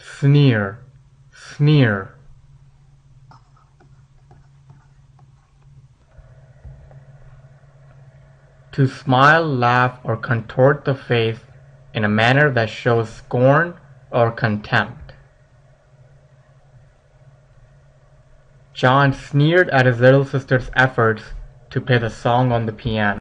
sneer, sneer. To smile, laugh, or contort the face in a manner that shows scorn or contempt. John sneered at his little sister's efforts to play the song on the piano.